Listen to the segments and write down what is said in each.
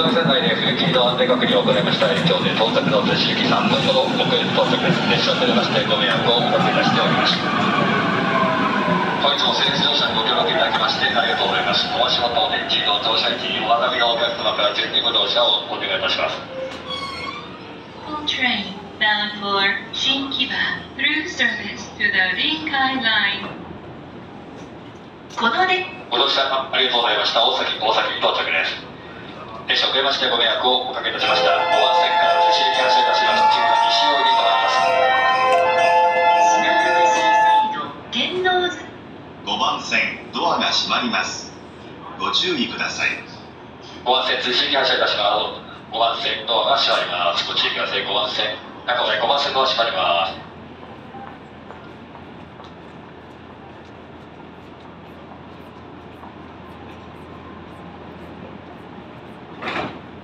動線内で踏切の安全確認を行いました影響で到着の手続き3分ほど遅れて到着です列車を出ましてご迷惑をおかけいたしております本日も整列乗車にご協力いただきましてありがとうございます。お足元電乗車位置お花見のお客様からご乗車をお願いいたします train bound for Shinkiba through service to the Rinkai Line. この列ご乗車ありがとうございました。大崎大崎到着です列車遅れましてご迷惑をおかけいたしました。5番線から手続き発車いたします。次は西寄りとなります。品川シーサイド天王洲5番線ドアが閉まります。ご注意ください。5番線通信発車いたします。5番線ドアが閉まります。ご注意ください。5番線中まで5番線ドア閉まります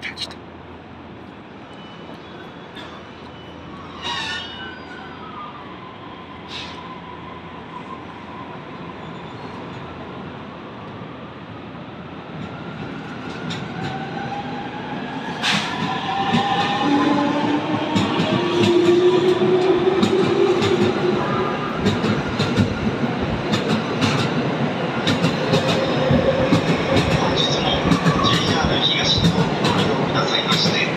attached. obviously